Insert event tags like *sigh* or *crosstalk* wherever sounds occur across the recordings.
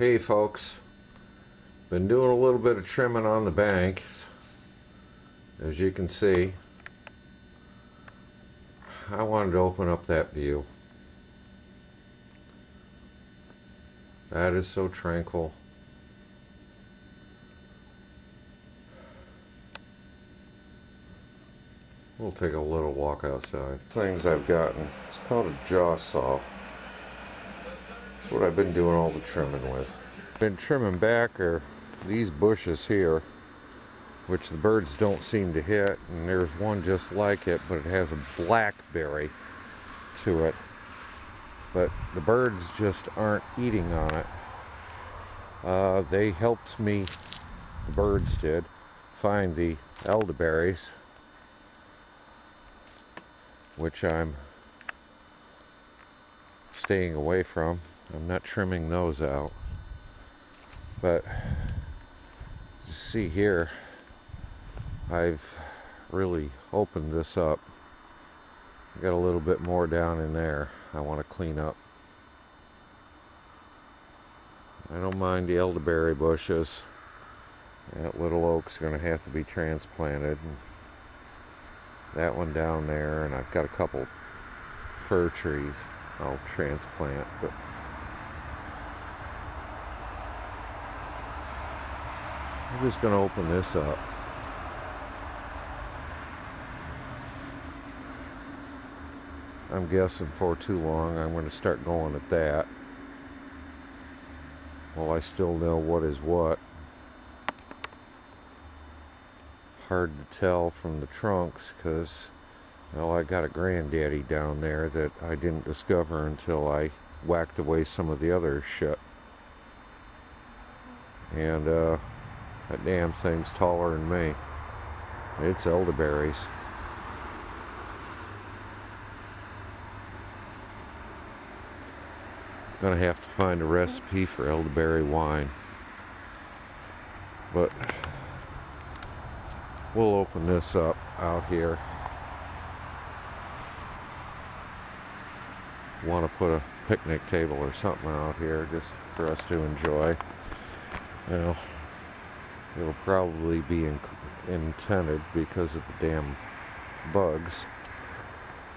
Hey folks, been doing a little bit of trimming on the banks. As you can see, I wanted to open up that view. That is so tranquil. We'll take a little walk outside. Things I've gotten. It's called a JawSaw. What I've been doing all the trimming with. Been trimming back are these bushes here, which the birds don't seem to hit. And there's one just like it, but it has a blackberry to it. But the birds just aren't eating on it. Uh, they helped me, the birds did, find the elderberries which I'm staying away from. I'm not trimming those out. But you see here, I've really opened this up. Got a little bit more down in there I want to clean up. I don't mind the elderberry bushes. That little oak's going to have to be transplanted that one down there and I've got a couple fir trees I'll transplant but I'm just going to open this up. I'm guessing for too long I'm going to start going at that. Well I still know what is what. Hard to tell from the trunks because well I got a granddaddy down there that I didn't discover until I whacked away some of the other shit. And uh, that damn thing's taller than me. It's elderberries. Gonna have to find a recipe for elderberry wine. But we'll open this up out here. Want to put a picnic table or something out here just for us to enjoy. Know it'll probably be in, intended because of the damn bugs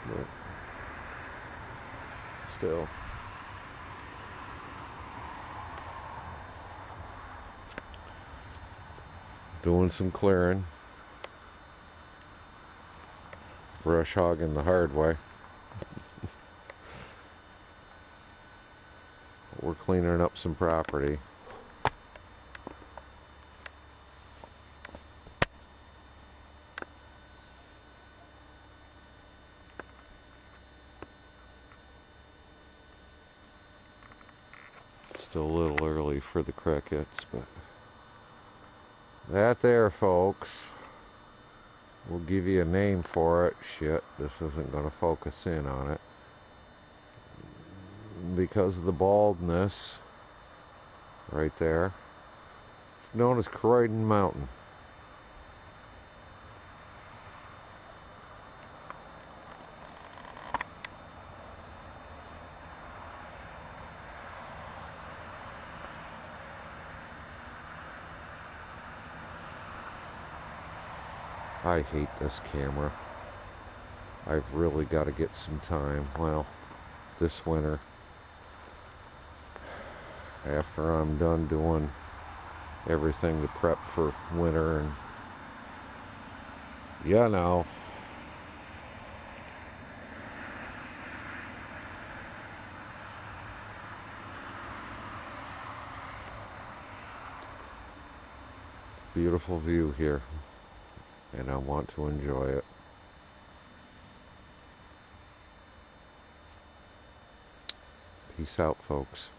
but still doing some clearing brush hogging the hard way. *laughs* We're cleaning up some property. Still a little early for the crickets, but that there folks We'll give you a name for it. Shit, this isn't going to focus in on it. Because of the baldness right there. It's known as Croydon Mountain. I hate this camera. I've really got to get some time. Well, this winter. After I'm done doing everything to prep for winter and yeah now beautiful view here and I want to enjoy it. Peace out, folks.